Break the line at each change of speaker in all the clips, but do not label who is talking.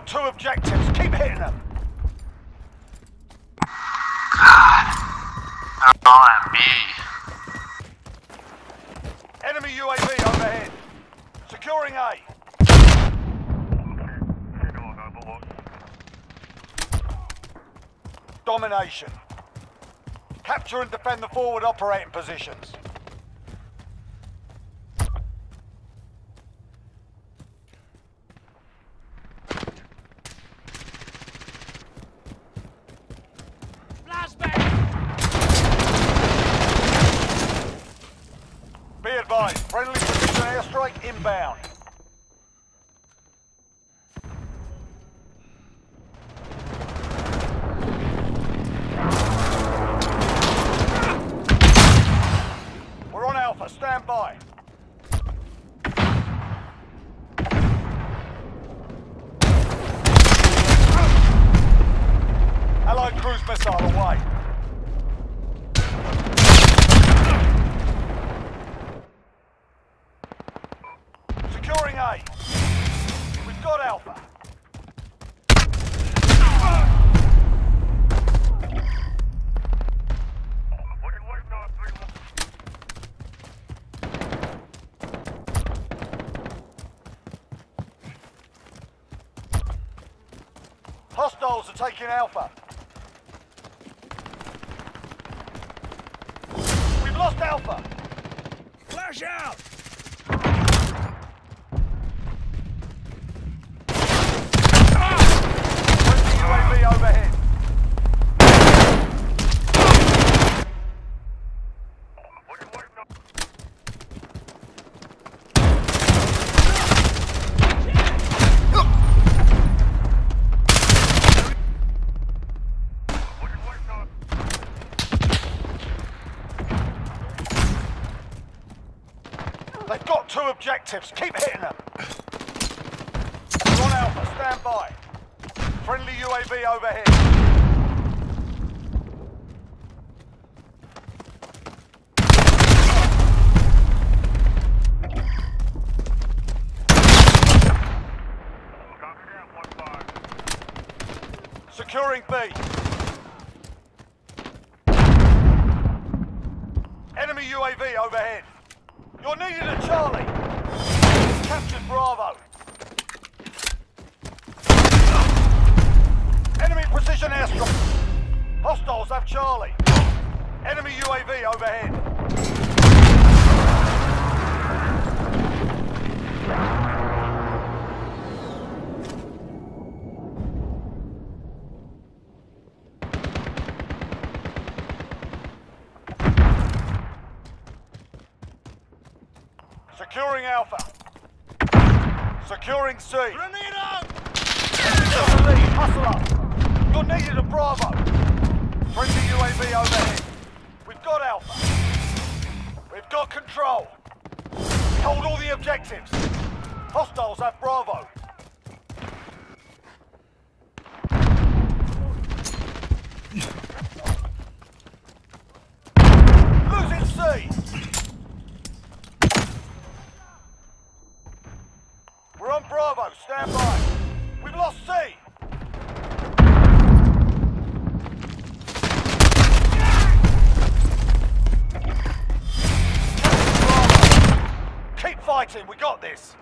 two objectives. Keep hitting them.
on B.
Enemy UAV overhead. Securing A. Domination. Capture and defend the forward operating positions. Be advised, friendly precision airstrike inbound. We're on Alpha, stand by. Allied cruise missile away. Securing A. We've got Alpha. Hostiles are taking Alpha. We've lost Alpha.
Flash out!
Friendly UAV overhead. They've got two objectives. Keep hitting them. We're Alpha. Stand by. Friendly UAV overhead. Securing B. Enemy UAV overhead. You're needed at Charlie. Captured Bravo. Enemy precision airstrike. Hostiles have Charlie. Enemy UAV overhead. Securing C. Got lead. Hustle up. You're needed at Bravo. Friendly UAV overhead. We've got Alpha. We've got control. Hold all the objectives. Hostiles have Bravo. Losing C. We got this.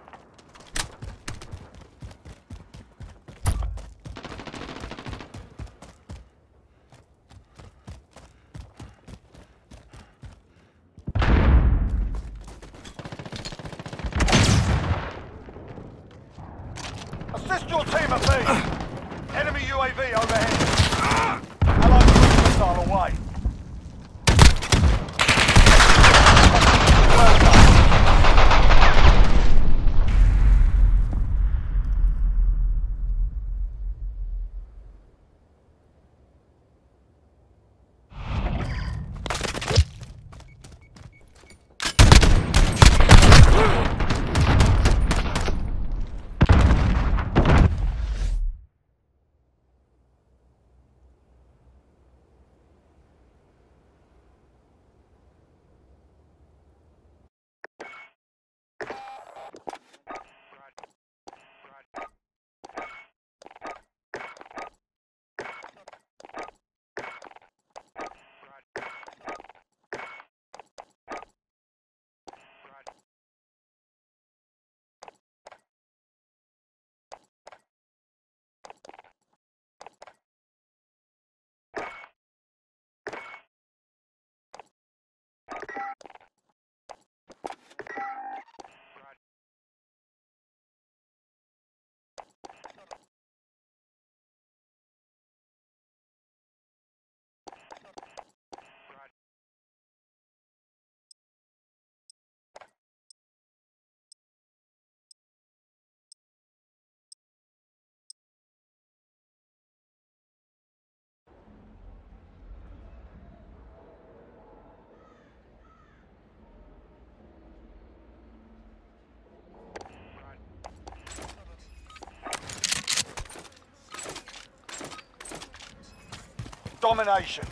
Domination.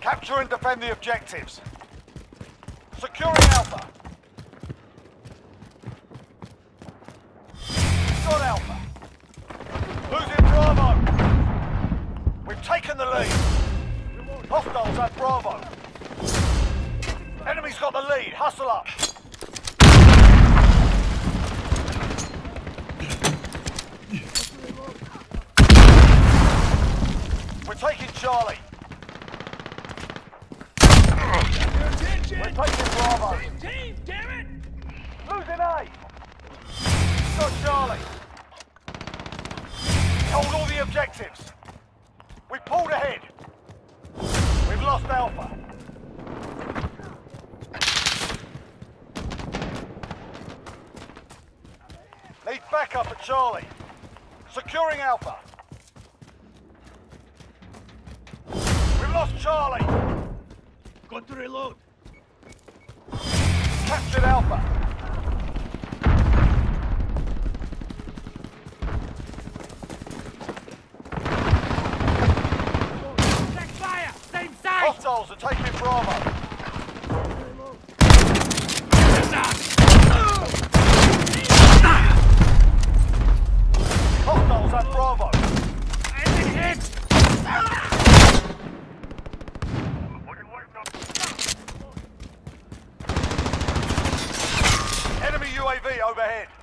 Capture and defend the objectives. Securing Alpha. We're taking Charlie.
Attention!
We're taking Bravo.
Same team, damn it!
Losing A. Got Charlie. Hold all the objectives. We pulled ahead. We've lost Alpha. Need backup at Charlie. Securing Alpha. Lost Charlie.
Got to reload.
Captured Alpha.
Check fire! Same side!
Hostiles are taking Bravo. Hostiles at Bravo.
Enemy hit!
Enemy UAV overhead.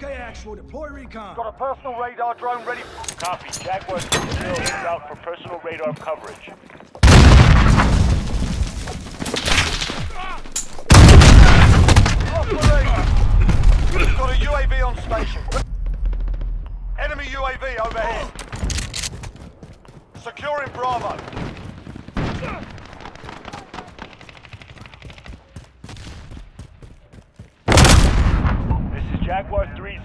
Okay, actual, deploy recon.
Got a personal radar drone ready.
Copy. Jaguar 3 en route for personal radar coverage.
Got a UAV on station. Enemy UAV overhead. Securing Bravo.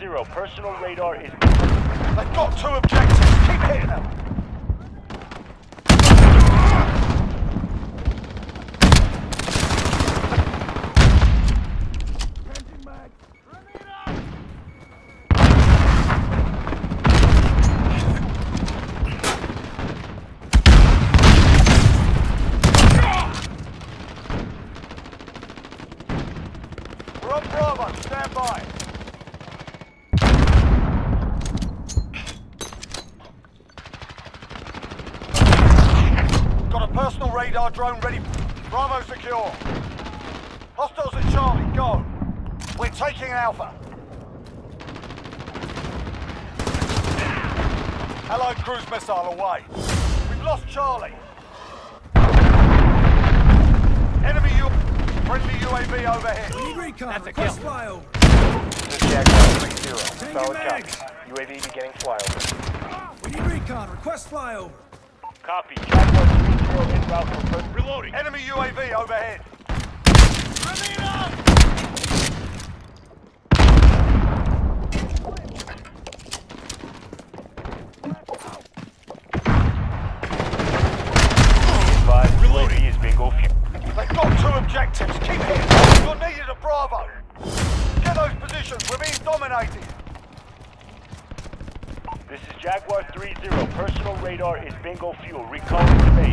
3-0. Personal radar is...
They've got two objectives. Keep hitting them. We're on Bravo. Stand by. Got a personal radar drone ready. Bravo secure. Hostiles at Charlie, go. We're taking Alpha. Allied cruise missile away. We've lost Charlie. Enemy U... Friendly UAV overhead.
We need recon. Request flyover.
This is Jaguar 3-0.
Change
Solid
your mags.
copy. UAV beginning flyover.
We need recon. Request flyover.
Copy. Jaguar 3-0 en route for personal...
Reloading!
Enemy UAV overhead.
Advised UAV bingo fuel.
They've got two objectives. Keep hitting. You're needed at Bravo. Get those positions. We're being dominated.
This is Jaguar 3-0. Personal radar is bingo fuel. Recalling to base.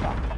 办法。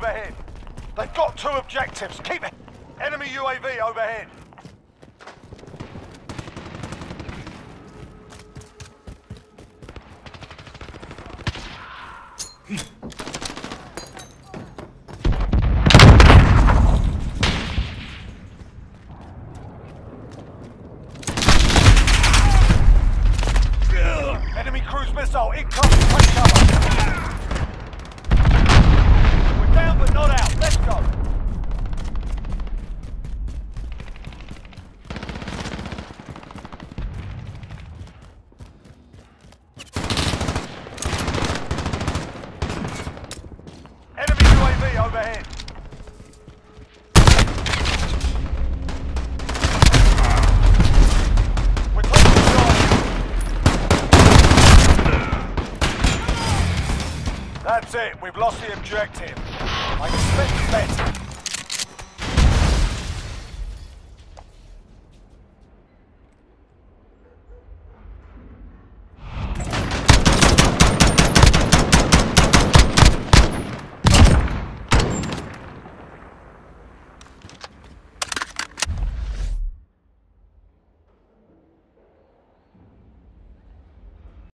overhead. They've got two objectives. Keep it. Enemy UAV overhead. Enemy cruise missile incoming. Take cover inbound but not out. Let's go.